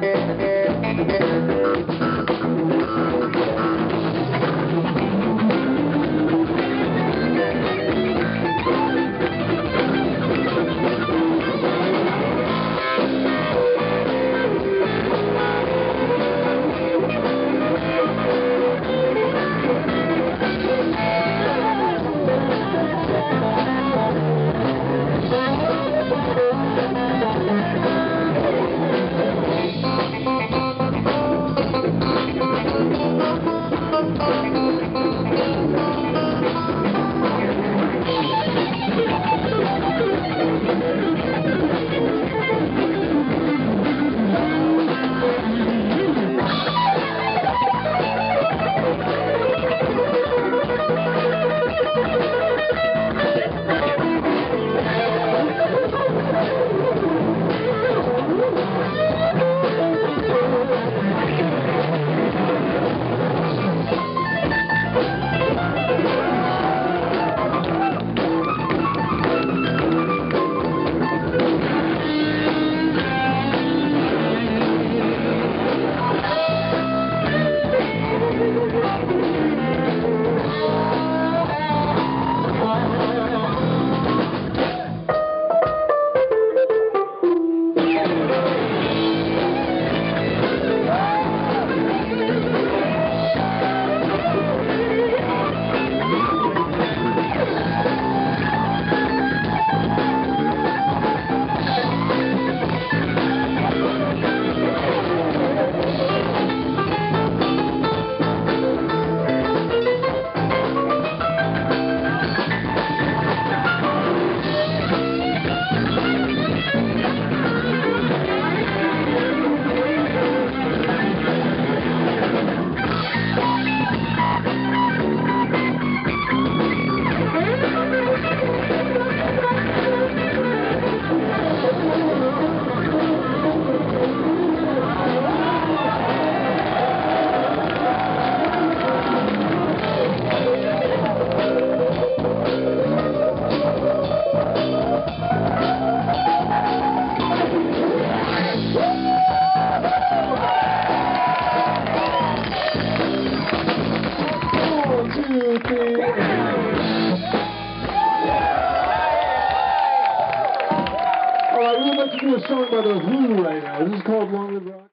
Música Thank you. Listening to a song by The Who right now. This is called Long Live Rock.